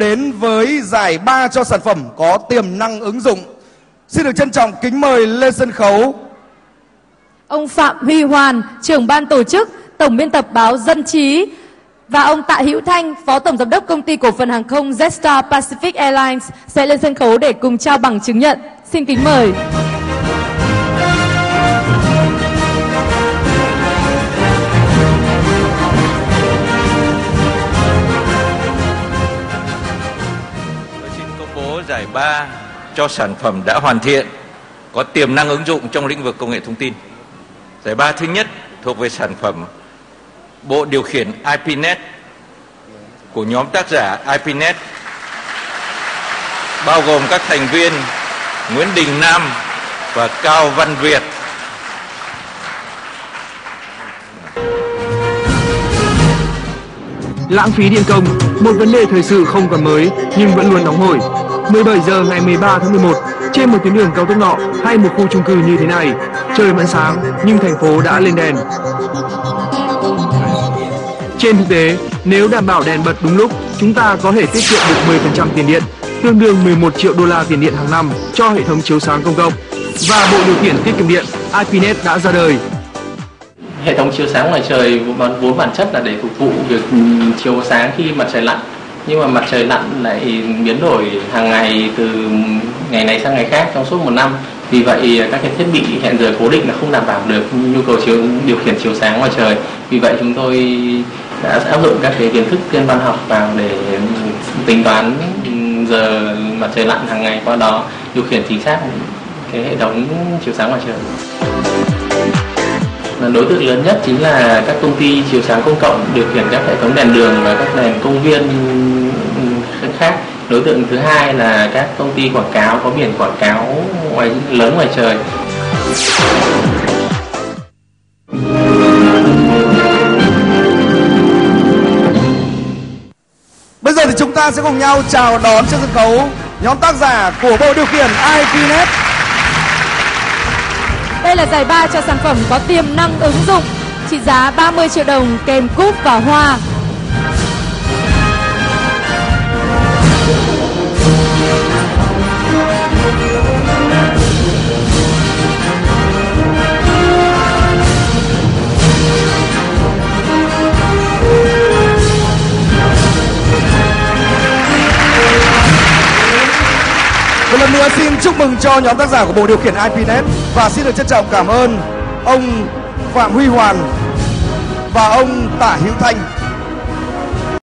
đến với giải ba cho sản phẩm có tiềm năng ứng dụng. Xin được trân trọng kính mời lên sân khấu ông Phạm Huy Hoàn, trưởng ban tổ chức, tổng biên tập báo Dân Trí và ông Tạ Hữu Thanh, phó tổng giám đốc công ty cổ phần hàng không Jetstar Pacific Airlines sẽ lên sân khấu để cùng trao bằng chứng nhận. Xin kính mời. 13 cho sản phẩm đã hoàn thiện, có tiềm năng ứng dụng trong lĩnh vực công nghệ thông tin. Giải ba thứ nhất thuộc về sản phẩm bộ điều khiển IPNet của nhóm tác giả IPNet bao gồm các thành viên Nguyễn Đình Nam và Cao Văn Việt. Lãng phí điện công, một vấn đề thời sự không còn mới nhưng vẫn luôn nóng hổi 17 giờ ngày 13 tháng 11, trên một tuyến đường cao tốc nọ hay một khu chung cư như thế này, trời vẫn sáng nhưng thành phố đã lên đèn. Trên thực tế, nếu đảm bảo đèn bật đúng lúc, chúng ta có thể tiết kiệm được 10% tiền điện, tương đương 11 triệu đô la tiền điện hàng năm cho hệ thống chiếu sáng công cộng. Và bộ điều khiển tiết kiệm điện IPNet đã ra đời. Hệ thống chiếu sáng ngoài trời vốn bản chất là để phục vụ việc ừ, chiếu sáng khi mặt trời lặn nhưng mà mặt trời lặn lại biến đổi hàng ngày từ ngày này sang ngày khác trong suốt một năm. Vì vậy à, các cái thiết bị hẹn giờ cố định là không đảm bảo được nhu cầu chiếu, điều khiển chiếu sáng ngoài trời. Vì vậy, chúng tôi đã áp dụng các cái kiến thức thiên văn học vào để tính toán giờ mặt trời lặn hàng ngày qua đó, điều khiển chính xác cái hệ thống chiếu sáng ngoài trời đối tượng lớn nhất chính là các công ty chiếu sáng công cộng điều khiển các hệ thống đèn đường và các đèn công viên ừ, khác. Đối tượng thứ hai là các công ty quảng cáo, có biển quảng cáo ngoài, lớn ngoài trời. Bây giờ thì chúng ta sẽ cùng nhau chào đón trên sân khấu nhóm tác giả của bộ điều khiển IPNet đây là giải ba cho sản phẩm có tiềm năng ứng dụng trị giá 30 triệu đồng, kèm cúp và hoa. Một lần nữa xin chúc mừng cho nhóm tác giả của bộ điều khiển IPNet và xin được trân trọng cảm ơn ông Phạm Huy Hoàn và ông Tả Hữu Thanh.